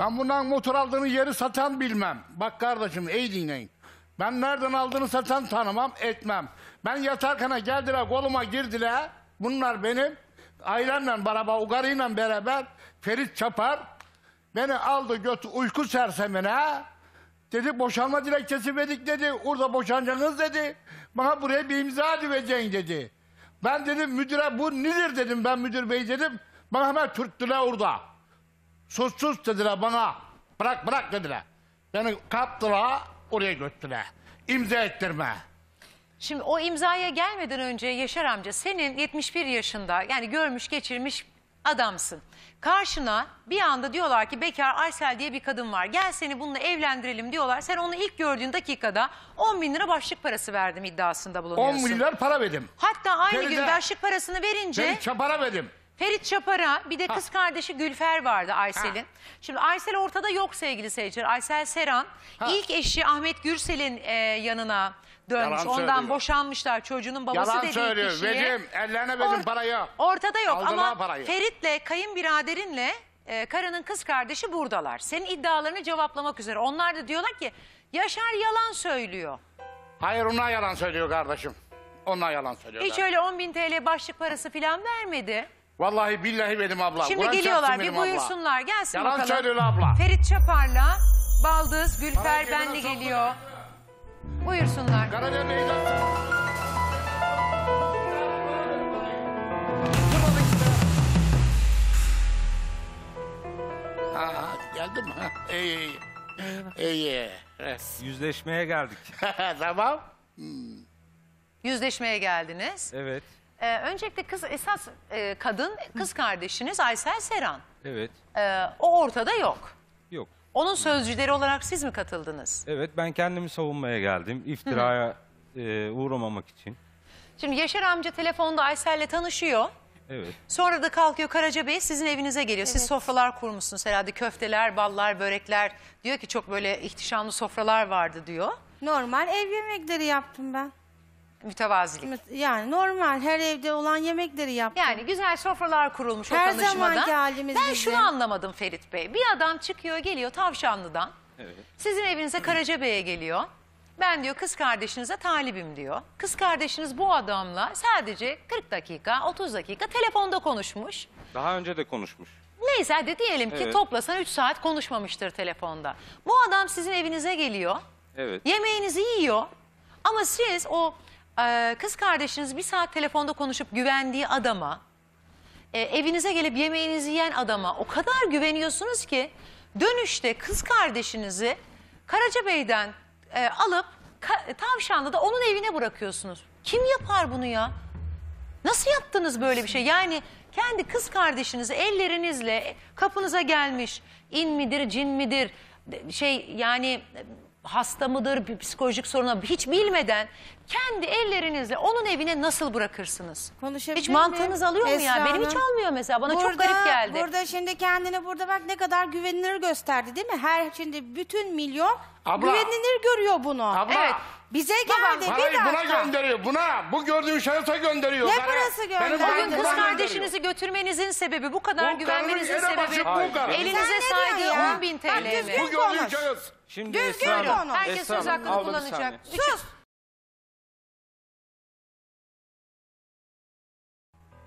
Ben bundan motor aldığını yeri satan bilmem. Bak kardeşim iyi dinleyin. Ben nereden aldığını satan tanımam etmem. Ben yatarken geldiler koluma girdiler. Bunlar benim ailemle beraber, ugarıyla beraber Ferit Çapar beni aldı götü uyku sersemine. Dedi boşanma dilekçesi verdik dedi. Orada boşanacaksınız dedi. Bana buraya bir imza vereceksin dedi. Ben dedim müdüre bu nedir dedim ben müdür bey dedim. Bana hemen türktüler orada. Sus sus dediler bana. Bırak bırak dediler. Beni kaptılar oraya götürdüler. İmza ettirme. Şimdi o imzaya gelmeden önce Yaşar amca senin 71 yaşında yani görmüş geçirmiş adamsın. Karşına bir anda diyorlar ki bekar Aysel diye bir kadın var. Gel seni bununla evlendirelim diyorlar. Sen onu ilk gördüğün dakikada 10 bin lira başlık parası verdim iddiasında 10 bulunuyorsun. milyar para verdim. Hatta aynı Feride. gün başlık parasını verince Ben çapara verdim. Ferit Çapar'a bir de kız kardeşi Gülfer vardı Aysel'in. Şimdi Aysel ortada yok sevgili seyirciler. Aysel Seran ilk eşi Ahmet Gürsel'in e, yanına dönmüş. Yalan Ondan söylüyor. boşanmışlar. Çocuğunun babası Yalan dediği söylüyor. kişiye. Verdim. Ellerine verdim Or- parayı. Ortada yok Aldılar ama parayı. Ferit'le kayınbiraderinle e, karının kız kardeşi buradalar. Senin iddialarını cevaplamak üzere. Onlar da diyorlar ki Yaşar yalan söylüyor. Hayır onlar yalan söylüyor kardeşim. Onlar yalan söylüyor. Hiç öyle 10 bin TL başlık parası falan vermedi. Vallahi billahi benim abla. Şimdi Kur'an geliyorlar çarpsın bir benim abla. buyursunlar gelsin Yalan bakalım. söylüyor abla. Ferit Çapar'la Baldız, Gülfer Parayı Benli soktu. geliyor. Buyursunlar. Karaca meydan. Ha, ha, geldim mi? Ha, İyi, iyi. İyi. Evet. Yüzleşmeye geldik. tamam. Yüzleşmeye geldiniz. Evet. Ee, öncelikle kız esas e, kadın kız kardeşiniz Aysel Seran. Evet. Ee, o ortada yok. Yok. Onun sözcüleri olarak siz mi katıldınız? Evet ben kendimi savunmaya geldim. İftiraya e, uğramamak için. Şimdi Yaşar amca telefonda Aysel'le tanışıyor. Evet. Sonra da kalkıyor Karacabey sizin evinize geliyor. Siz sofralar kurmuşsunuz herhalde köfteler, ballar, börekler. Diyor ki çok böyle ihtişamlı sofralar vardı diyor. Normal ev yemekleri yaptım ben. Mütevazilik. Yani normal her evde olan yemekleri yaptım. Yani güzel sofralar kurulmuş Her o zamanki halimiz ben bizim. şunu anlamadım Ferit Bey. Bir adam çıkıyor geliyor Tavşanlı'dan. Evet. Sizin evinize Karacabey'e geliyor. Ben diyor kız kardeşinize talibim diyor. Kız kardeşiniz bu adamla sadece 40 dakika 30 dakika telefonda konuşmuş. Daha önce de konuşmuş. Neyse hadi diyelim ki Evet. toplasan 3 saat konuşmamıştır telefonda. Bu adam sizin evinize geliyor. Evet. Yemeğinizi yiyor. Ama siz o e, kız kardeşiniz bir saat telefonda konuşup güvendiği adama, e, evinize gelip yemeğinizi yiyen adama o kadar güveniyorsunuz ki dönüşte kız kardeşinizi Karacabey'den e, alıp Ka- Tavşanlı'da onun evine bırakıyorsunuz. Kim yapar bunu ya? Nasıl yaptınız böyle bir şey? Yani kendi kız kardeşinizi ellerinizle kapınıza gelmiş in midir cin midir şey yani hasta mıdır bir psikolojik sorunu hiç bilmeden kendi ellerinizle onun evine nasıl bırakırsınız? Konuşabilir Hiç mantığınız alıyor mu Esra ya? Benim hiç Hanım? almıyor mesela bana çok garip geldi. Burada şimdi kendini burada bak ne kadar güvenilir gösterdi değil mi? Her şimdi bütün milyon Abla. güvenilir görüyor bunu. Abla. Evet. Bize geldi bir Parayı buna dakika. gönderiyor. Buna. Bu gördüğün şahısa gönderiyor. Ne parası benim gönderdi? paramı Bugün kız kardeşinizi götürmenizin sebebi bu kadar Bu güvenmenizin sebebi bu elinize Sen ne saydığı diyorsun ya? 10 bin Bak TL mi? düzgün Bu gördüğün konuş. şahıs. Şimdi Düzgün Esra Hanım. Herkes Esra söz Hanım, hakkını abla bir kullanacak. saniye. Sus.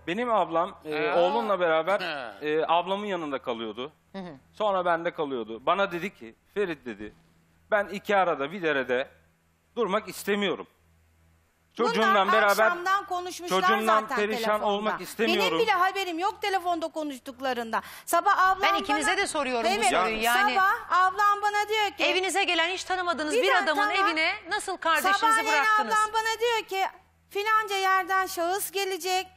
Benim ablam e, Ha. oğlunla beraber Ha. e, ablamın yanında kalıyordu. Sonra bende kalıyordu. Bana dedi ki Ferit dedi ben iki arada bir derede durmak istemiyorum. Çocuğumla Bunlar beraber akşamdan konuşmuşlar çocuğumdan zaten perişan telefonda. olmak istemiyorum. Benim bile haberim yok telefonda konuştuklarında. Sabah ablam Ben ikinize bana... de soruyorum bu soruyu. Yani Sabah ablam bana diyor ki... evinize gelen hiç tanımadığınız bir, Bir dakika, adamın tamam. evine nasıl kardeşinizi Sabahleyin bıraktınız? ablam bana diyor ki filanca yerden şahıs gelecek.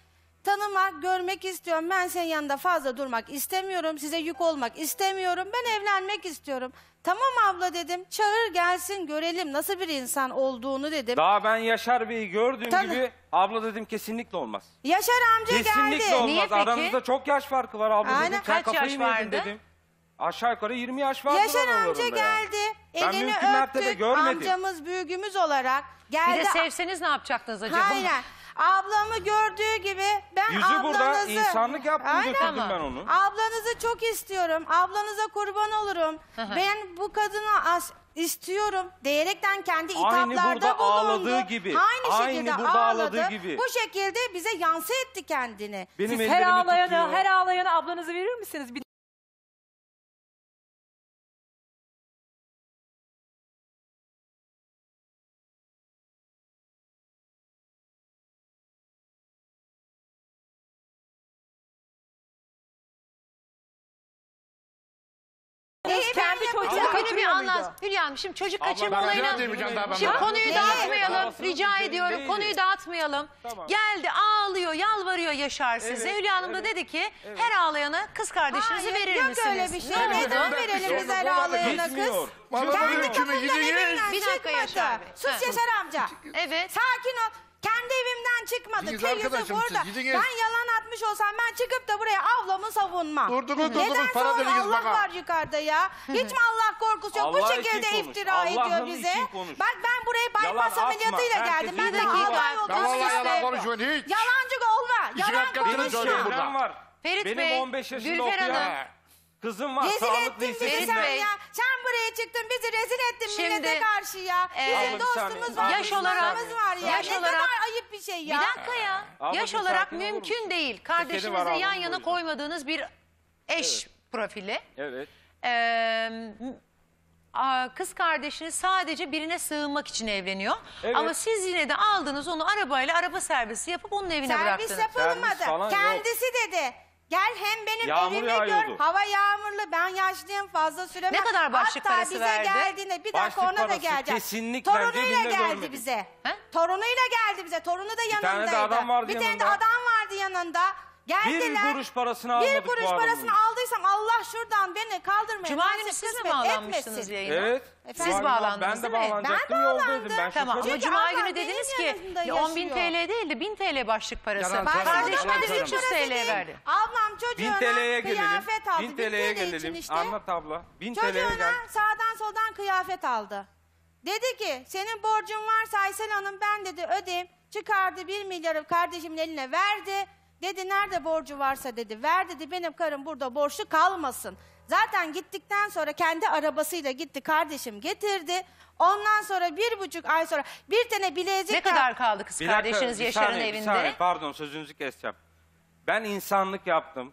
Tanımak, görmek istiyorum. Ben senin yanında fazla durmak istemiyorum. Size yük olmak istemiyorum. Ben evlenmek istiyorum. Tamam abla dedim. Çağır gelsin görelim nasıl bir insan olduğunu dedim. Daha ben Yaşar Bey'i gördüğüm Tanı- gibi abla dedim kesinlikle olmaz. Yaşar amca Kesinlikle geldi. olmaz. Niye peki? Aranızda çok yaş farkı var abla Aynen. dedim. Sen Kaç kafayı yaş mı yedin vardı? dedim. Aşağı yukarı 20 yaş vardı Yaşar amca aralarında yani. geldi. Ben Elini mümkün mertebe öptük. görmedim. Amcamız büyüğümüz olarak Bir geldi. de sevseniz ne yapacaktınız acaba? Hayır. Ablamı gördüğü gibi ben Yüzü ablanızı... burada insanlık yaptım Aynen. götürdüm ben onu. Ablanızı çok istiyorum. Ablanıza kurban olurum. ben bu kadını as istiyorum diyerekten kendi Aynı burada bulundu. ağladığı gibi. Aynı, Aynı şekilde burada ağladı. ağladığı gibi. Bu şekilde bize yansı etti kendini. Benim Siz ellerimi her ağlayana, tutuyor. her ağlayana ablanızı verir misiniz? Bir anlat. Hülya Hanım şimdi çocuk Abla, kaçırma ben olayına... daha ben Şimdi konuyu dağıtmayalım. Rica ediyorum. Konuyu dağıtmayalım. Tamam. Geldi ağlıyor, yalvarıyor Yaşar size. Evet, Hülya Hanım da dedi ki her ağlayana kız kardeşinizi verir yok misiniz? öyle bir şey. Ne oldu? Neden Ben verelim biz her olmadı, ağlayana kız? Bana Kendi kapından gidin evimden Bir dakika Yaşar çıkmadı. Bey. Sus Ha. Yaşar amca. Evet. Sakin ol. Kendi evimden çıkmadı. Yüzü arkadaşım, burada. siz gidin Ben yalan atmış olsam ben çıkıp da buraya ablamı savunmam. Durdunuz, durdunuz, Neden para sonra dediniz Allah bana. var yukarıda ya. Hiç mi Allah korkusu yok? Bu Allah şekilde için konuş. iftira ediyor Allah'ın bize. için konuş. Bak ben buraya bypass Yalan atma. ameliyatıyla Herkes geldim. Ben de dakika. aday oldum. Ben vallahi Siz yalan de- konuşmuyorum hiç. Yalancı olma. İki Yalan Söylüyorum konuşma. burada. çevrem var. Ferit Benim Bey, 15 yaşında Gülfer okuyan Hanım. Kızım var. Rezil Sağlık ettin bizi lisesinde. sen Bey. ya. Sen buraya çıktın bizi rezil ettin Şimdi, millete karşı ya. e, Bizim Abla bir dostumuz saniye. var, Yaş olarak- düşmanımız var ya. yaş ne olarak- kadar ayıp bir şey ya. Bir dakika ya. Abla Yaş bir olarak sakin olur mümkün musun? değil. Tekeri var yan yana yüzden. koymadığınız bir eş profili. Evet. Ee, m- a- kız kardeşiniz sadece birine sığınmak için evleniyor. Evet. Ama siz yine de aldınız onu arabayla araba servisi yapıp onun evine Servis bıraktınız. yapılmadı. Servis falan yok. Kendisi dedi. Gel hem benim Yağmur evime yağıyordu. gör. Hava yağmurlu. Ben yaşlıyım fazla süremem. Ne kadar başlık Hatta parası bize verdi? geldiğinde bir dakika Başlık ona da parası geleceğim. kesinlikle Torunuyla cebinde geldi görmedim. bize. He? Torunuyla geldi bize. Torunu da yanındaydı. tane de adam vardı Bir tane de yanında. adam vardı yanında. Geldiler. Bir kuruş parasını Bir almadık bu kuruş adamın. parasını aldıysam Allah şuradan beni kaldırmayın. Cuma nasip günü siz mi kısmet bağlanmıştınız etmesin. yayına? Evet. Siz Efendim? bağlandınız Ben de değil mi? bağlanacaktım Ben yoldaydım. Ben bağlandım. Tamam ama. Cuma ablam günü benim dediniz ki yanımda 10 bin yaşıyor. TL değil de 1000 TL başlık parası. Yalan Başka söyleme. Kardeşime Yalan de söyleme. 300 TL verdi. Ablam 1000 çocuğuna TL'ye gelelim. kıyafet aldı. 1000 1000 TL'ye gelelim. işte. Anlat abla. 1000 TL'ye Çocuğuna gel. sağdan soldan kıyafet aldı. Dedi ki senin borcun varsa Aysel Hanım ben dedi ödeyim. Çıkardı 1 milyarı kardeşimin eline verdi. Dedi nerede borcu varsa dedi ver dedi benim karım burada borçlu kalmasın. Zaten gittikten sonra kendi arabasıyla gitti kardeşim getirdi. Ondan sonra bir buçuk ay sonra bir tane bilezik Ne kadar kaldı kız Bir dakika, kardeşiniz bir Yaşar'ın saniye, bir evinde? saniye. Pardon sözünüzü keseceğim. Ben insanlık yaptım.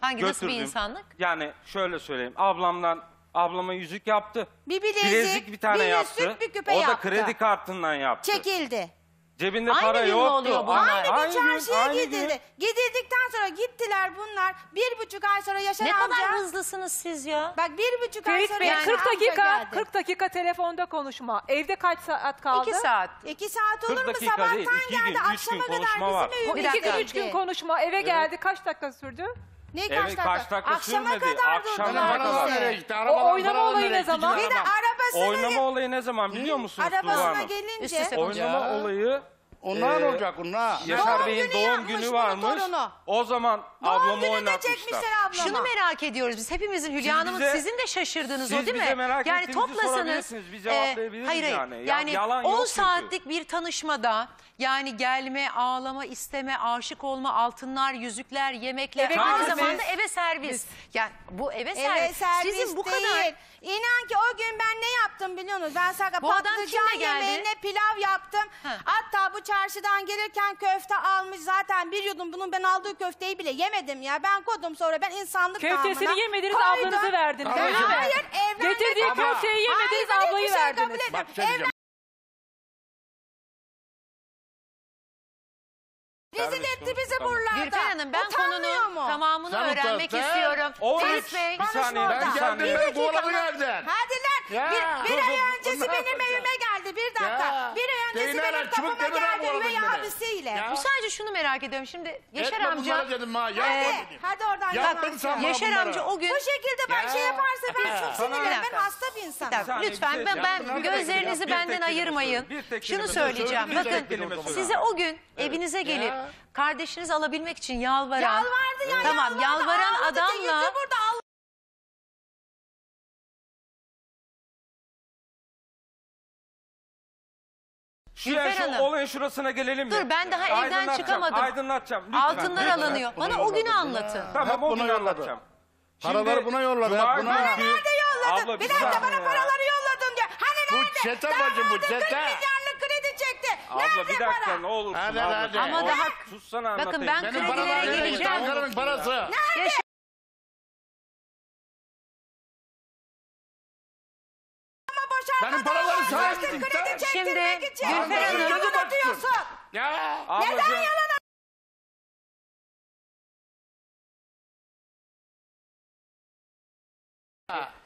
Hangi nasıl bir götürdüm. insanlık? Yani şöyle söyleyeyim. Ablamdan ablama yüzük yaptı. Bir bilezik, bir tane bir yaptı. yüzük, bir küpe o da yaptı. kredi kartından yaptı. çekildi. Cebinde Aynı para gün mü yoktu. oluyor bunlar? Aynı- gün çarşıya aynı gün. gidildi. Gidildikten sonra gittiler bunlar. Bir buçuk ay sonra Yaşar Ne amca. kadar hızlısınız siz ya. Bak bir buçuk ay Ferit sonra Bey Yaşar 40 amca dakika geldi. 40 dakika telefonda konuşma. Evde kaç saat kaldı? 2 saat. İki saat olur 40 mu? dakika Sabahtan değil, iki geldi. gün, üç akşama gün kadar konuşma var. bizim Bir evimize dakika. 2 gün 3 gün konuşma. Eve geldi. Kaç dakika sürdü? Ne Evet, dakika? kaç dakika Akşama sürmedi. kadar Akşama durdular kadar. Arabalar bize. nereye gitti? O oynama olayı nereye ne gitti? zaman? Bir de Araba. arabasına, Oynama olayı ne zaman biliyor musunuz Tuğba arabasına Hanım? Gelince. üste Oynama Ya. olayı Onlar Ee, olacak onlar. Yaşar Doğum Bey'in günü doğum yapmış günü bunun varmış. torunu. O zaman Doğum ablamı oynatmışlar. çekmişler ablama. Şunu merak ediyoruz biz hepimizin Hülya Siz Hanım'ın bize- sizin de şaşırdığınız siz o değil bize mi? merak yani ettiğinizi toplasanız sorabilirsiniz, biz cevaplayabiliriz hayır hayır yani. Ya- yani yalan 10 yok çünkü. saatlik bir tanışmada yani gelme, ağlama, isteme, aşık olma, altınlar, yüzükler, yemekler Eve aynı servis. zamanda eve servis. Yani bu eve servis. Evet servis Sizin bu değil. kadar İnan ki o gün ben ne yaptım biliyor musunuz? Ben sana Bu adam patlıcan kimle geldi? yemeğine pilav yaptım. Ha. Hatta bu çarşıdan gelirken köfte almış zaten bir yudum bunun ben aldığı köfteyi bile yemedim ya. Ben kodum sonra ben insanlık Köftesini namına yemediniz koydum. ablanızı verdiniz. Ben- öyle mi? Hayır evlenmek Getirdiği Ama- köfteyi yemediniz Hayır, ben ablayı hiçbir şey kabul verdiniz. Bak bir şey diyeceğim. Rezil etti bizi tamam. buralarda. Gülfer Hanım ben Utanmıyor konunun mu? tamamını Sen öğrenmek utan, sen- istiyorum. O Ferit Bey bir konuşma saniye, orada. bir Ben geldim ben kovaladı geldin. Hadi. Ya. Bir, bir ay öncesi benim evime geldi. Bir dakika. Ya. Bir ay öncesi Değneğe benim çubuk kapıma geldi vurdun üvey beni. abisiyle. Ya. Sadece şunu merak ediyorum. Şimdi Yaşar Etme amca bunlara dedim ha. Yapma Ee, dedim. Hadi oradan sen bana Yaşar amca o gün Bu şekilde ben Ya. şey yaparsa ben Ya. çok Sana-. Bir Ben hasta bir Bir insanım. dakika, saniye, lütfen bir ben, şey ben gözlerinizi Bir tek benden kelime ayırmayın. söyle, bir tek Şunu söyleyeceğim. söyle, bir tek Bakın kelime söyle. size o gün evinize gelip kardeşiniz alabilmek için yalvaran Yalvardı ya Tamam, yalvardı. yalvaran Ağladı adamla- burada Şuraya Gülfer şu Hanım. olayın şurasına gelelim mi? Dur, ben daha evden Aydınlatacağım, çıkamadım. Aydınlatacağım. Lütfen, Altınlar lütfen. alınıyor. Bana o günü anlatın. Tamam o buna günü yolladı. anlatacağım. Paraları buna yolladı, Cuma hep buna. Bana Nerede yolladın? Abla, bir bir dakika saniye bana ya. paraları yolladın diyor. Hani Bu nerede? çete bacım, bu aldın, 40 çete. milyarlık kredi çekti. Abla nerede bir dakika para? ne olursun Hadi, abla. hadi. Ama daha Sussana Bakın anlatayım. ben Benim kredilere paralar gitti? geleceğim. Ankara'nın parası. Yaşa- Benim paraları tamam. çektirmek Şimdi. Gülfer Hanım- Yalan atıyorsun. Ya. Ablacığım,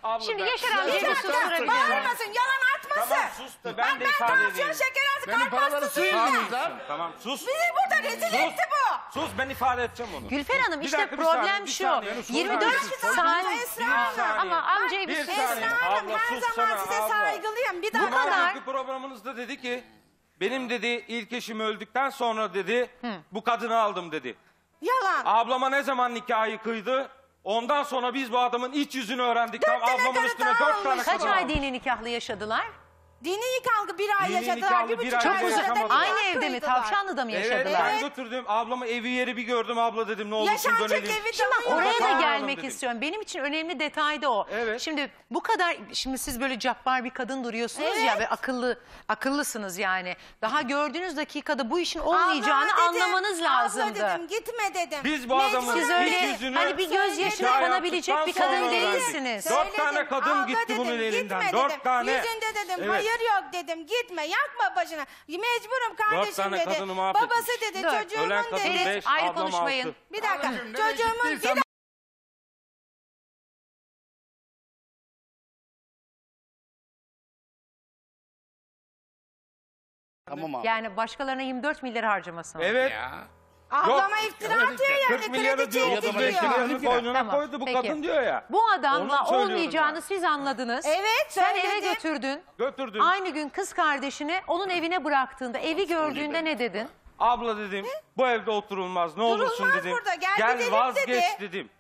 abla Şimdi ben- Yaşar amcayı bir amca, miyim? Bağırmasın, yalan atmasın. Tamam sus da ben de ben ifade tansiyon edeyim. şeker hastası Benim kalp paraları lan. Tamam sus. Bizi burada rezil Sus. etti. Sus ben ifade edeceğim onu. Gülfer Hanım Bir işte dakika, bir problem saniye, bir şu. saniye. 24 Bir saniye. Esra Hanım. saniye. ama amcayı bir Bir sus. saniye. Esra Hanım Abla, her sus zaman sana, size abla. saygılıyım. Bir Bu dakika. kadar. bugünkü programınızda dedi ki benim dedi ilk eşim öldükten sonra dedi bu kadını aldım dedi. Yalan. Ablama ne zaman nikahı kıydı? Ondan sonra biz bu adamın iç yüzünü öğrendik. Tam tane ablamın karı üstüne daha dört tane almış. Kaç kadın ay dini nikahlı yaşadılar? Dini kavga bir ay Dini yaşadılar. nikahlı Bir bir buçuk ay yaşamadılar. nikah Aynı evde mi? kıydılar. Tavşanlı'da mı Evet yaşadılar? ben götürdüm. Ablamı evi yeri bir gördüm abla dedim ne olursun Yaşanacak dönelim. evi Şimdi bak tanıyor. oraya da gelmek dedim. istiyorum. Benim için önemli detay da o. Evet. Şimdi bu kadar şimdi siz böyle cabbar bir kadın duruyorsunuz Evet. ya ve akıllı akıllısınız yani. Daha gördüğünüz dakikada bu işin olmayacağını anlamanız lazımdı. Abla dedim gitme dedim. Biz bu adamın Siz öyle yüzünü hani bir gözyaşına hikaye konabilecek bir yaptıktan kadın sonra öğrendik. değilsiniz. Dört Söyledim, tane kadın abla gitti dedim, bunun elinden. gitme Dört dedim. tane. Yüzünde dedim Evet. Hayır yok dedim gitme yakma başına. Mecburum kardeşim tane dedi. kadını mahvetmiş. Babası dedi Dört. çocuğumun Ölen kadın dedi. beş, Ayrı ablam konuşmayın. altı. Bir dakika nereye çocuğumun bir gittiysen dakika. Tamam abi. Yani başkalarına 24 milyar harcamasın. Evet. Ya. Ablama Yok, iftira atıyor yani 40 milyarı diyor, çekti 35 diyor. milyarını boynuna Tamam, koydu bu peki. kadın diyor ya. Bu Onu adamla söylüyorum olmayacağını ben. siz anladınız. Evet, Sen eve söyledim. götürdün. Götürdüm. Aynı gün kız kardeşini onun evine bıraktığında evi gördüğünde ne dedin? Abla dedim bu evde oturulmaz ne olursun Durulmaz dedim. burada, gel Gel gidelim vazgeç dedi. dedim.